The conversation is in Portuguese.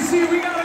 Casey, we got